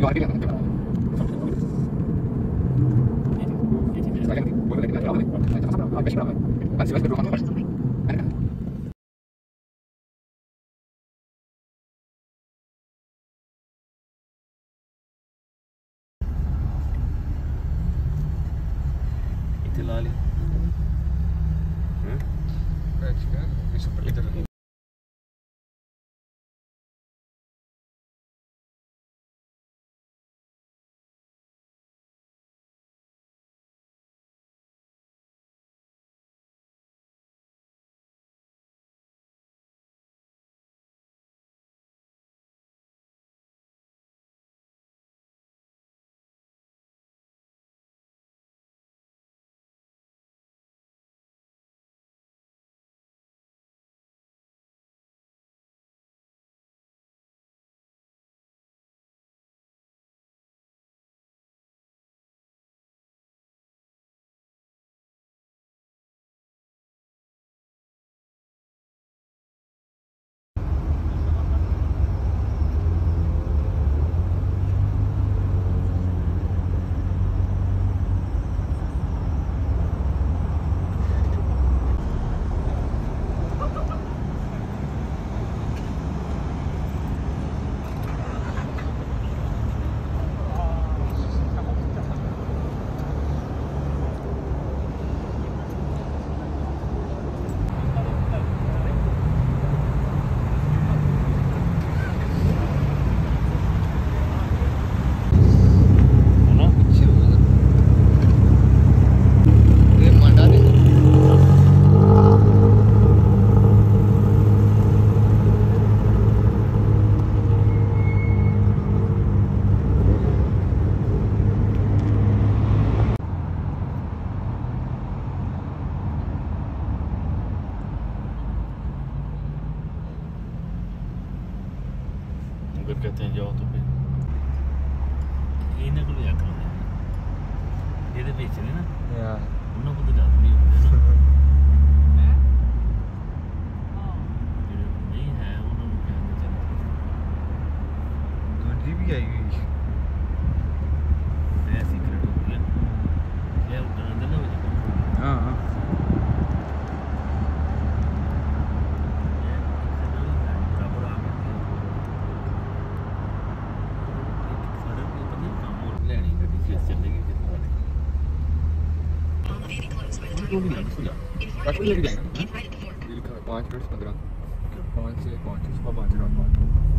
Italia. Hmm? Vatican, Vice é President. अगर कहते हैं जाओ तो फिर ਇਹਨਾਂ ਕੋਲ ਜਾ ਕੇ ਇਹਦੇ ਵਿੱਚ ਨੇ ਨਾ या ਉਹਨਾਂ ਕੋਲ ਤਾਂ ਗੱਲ ਨਹੀਂ ਹੁੰਦੀ ਨਾ 소금이야, 소금이야. 나 소금이 아니야. 이렇게 하면 공항 갈 수만 들어. 공항 씨, 공항 씨, 소방 들어.